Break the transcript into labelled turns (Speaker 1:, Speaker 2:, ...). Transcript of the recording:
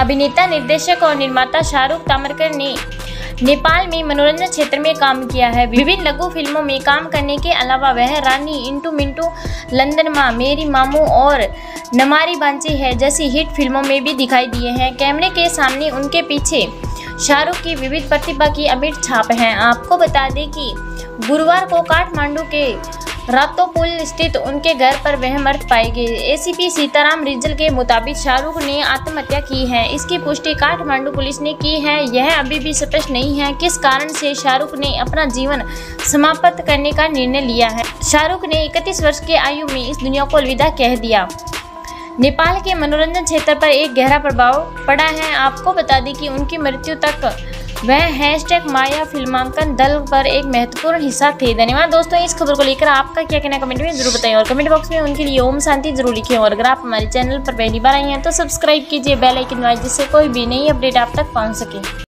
Speaker 1: अभिनेता, निर्देशक और निर्माता शाहरुख तामरकर ने नेपाल में मनोरंजन क्षेत्र में काम किया है। विभिन्न लघु फ़िल्मों में काम करने के अलावा वह रानी इंटू मिंटू, लंदन माँ मेरी मामू और नमारी बांची है जैसी हिट फ़िल्मों में भी दिखाई दिए हैं। कैमरे के सामने उनके पीछे शाहरुख की विविध प्रतिभा की अमिट छाप है। आपको बता दें कि गुरुवार को काठमांडू के रातोपुल स्थित उनके घर पर वह मृत पाए गए एसीपी सीताराम रिजल के मुताबिक शाहरुख ने आत्महत्या की है। इसकी पुष्टि काठमांडू पुलिस ने की है। यह अभी भी स्पष्ट नहीं है किस कारण से शाहरुख ने अपना जीवन समाप्त करने का निर्णय लिया है। शाहरुख ने इकतीस वर्ष की आयु में इस दुनिया को अलविदा कह दिया। नेपाल के मनोरंजन क्षेत्र पर एक गहरा प्रभाव पड़ा है। आपको बता दें कि उनकी मृत्यु तक वह हैशटैग माया फिल्मांकन दल पर एक महत्वपूर्ण हिस्सा थे। धन्यवाद दोस्तों इस खबर को लेकर आपका क्या कहना कमेंट में ज़रूर बताएँ और कमेंट बॉक्स में उनके लिए ओम शांति ज़रूर लिखें और अगर आप हमारे चैनल पर पहली बार आई हैं तो सब्सक्राइब कीजिए बेल आइकन जिससे कोई भी नई अपडेट आप तक पहुँच सके।